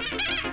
Ha ha ha!